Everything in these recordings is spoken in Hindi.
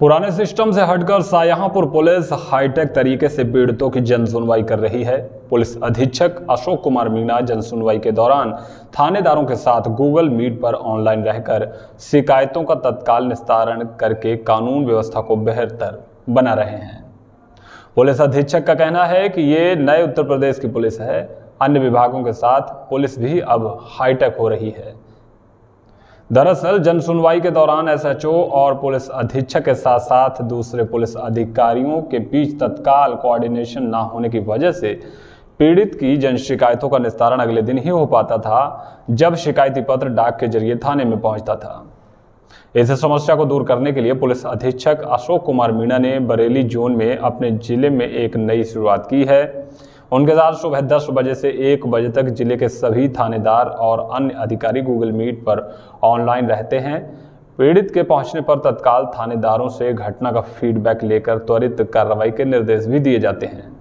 पुराने सिस्टम से हटकर शाहजहांपुर पुलिस हाईटेक तरीके से पीड़ितों की जन सुनवाई कर रही है। पुलिस अधीक्षक अशोक कुमार मीणा जन सुनवाई के दौरान थानेदारों के साथ गूगल मीट पर ऑनलाइन रहकर शिकायतों का तत्काल निस्तारण करके कानून व्यवस्था को बेहतर बना रहे हैं। पुलिस अधीक्षक का कहना है कि ये नए उत्तर प्रदेश की पुलिस है। अन्य विभागों के साथ पुलिस भी अब हाईटेक हो रही है। दरअसल जन सुनवाई के दौरान एसएचओ और पुलिस अधीक्षक के साथ साथ दूसरे पुलिस अधिकारियों के बीच तत्काल कोऑर्डिनेशन ना होने की वजह से पीड़ित की जन शिकायतों का निस्तारण अगले दिन ही हो पाता था, जब शिकायती पत्र डाक के ज़रिए थाने में पहुँचता था। इस समस्या को दूर करने के लिए पुलिस अधीक्षक अशोक कुमार मीणा ने बरेली जोन में अपने ज़िले में एक नई शुरुआत की है। उनके साथ सुबह दस बजे से एक बजे तक ज़िले के सभी थानेदार और अन्य अधिकारी गूगल मीट पर ऑनलाइन रहते हैं। पीड़ित के पहुँचने पर तत्काल थानेदारों से घटना का फीडबैक लेकर त्वरित कार्रवाई के निर्देश भी दिए जाते हैं।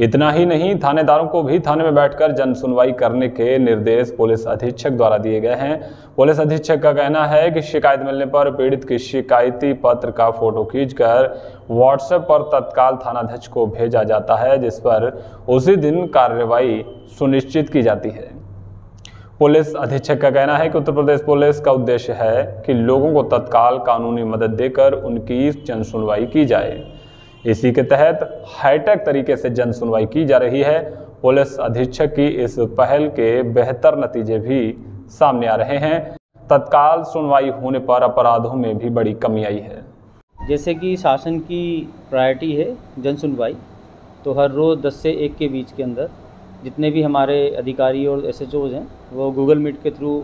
इतना ही नहीं, थानेदारों को भी थाने में बैठकर जन सुनवाई करने के निर्देश पुलिस अधीक्षक द्वारा दिए गए हैं। पुलिस अधीक्षक का कहना है कि शिकायत मिलने पर पीड़ित की शिकायती पत्र का फ़ोटो खींचकर व्हाट्सएप पर तत्काल थानाध्यक्ष को भेजा जाता है, जिस पर उसी दिन कार्रवाई सुनिश्चित की जाती है। पुलिस अधीक्षक का कहना है कि उत्तर प्रदेश पुलिस का उद्देश्य है कि लोगों को तत्काल कानूनी मदद देकर उनकी जन सुनवाई की जाए। इसी के तहत हाईटेक तरीके से जन सुनवाई की जा रही है। पुलिस अधीक्षक की इस पहल के बेहतर नतीजे भी सामने आ रहे हैं। तत्काल सुनवाई होने पर अपराधों में भी बड़ी कमी आई है। जैसे कि शासन की प्रायोरिटी है जन सुनवाई तो हर रोज़ 10 से एक के बीच के अंदर जितने भी हमारे अधिकारी और एस हैं, वो गूगल मीट के थ्रू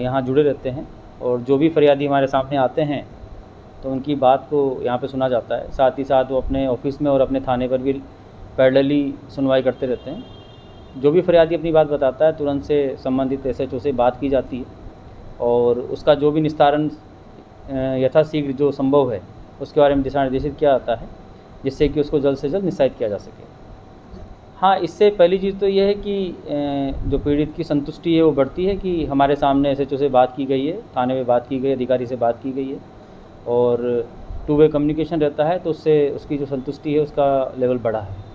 यहाँ जुड़े रहते हैं। और जो भी फरियादी हमारे सामने आते हैं तो उनकी बात को यहाँ पे सुना जाता है। साथ ही साथ वो अपने ऑफ़िस में और अपने थाने पर भी पैडली सुनवाई करते रहते हैं। जो भी फरियादी अपनी बात बताता है, तुरंत से संबंधित एसएचओ से बात की जाती है और उसका जो भी निस्तारण यथाशीघ्र जो संभव है, उसके बारे में दिशा निर्देशित किया जाता है, जिससे कि उसको जल्द से जल्द निस्तारित किया जा सके। हाँ इससे पहली चीज़ तो यह है कि जो पीड़ित की संतुष्टि है, वो बढ़ती है कि हमारे सामने एसएचओ से बात की गई है, थाने में बात की गई, अधिकारी से बात की गई है। और टू वे कम्युनिकेशन रहता है तो उससे उसकी जो संतुष्टि है, उसका लेवल बढ़ा है।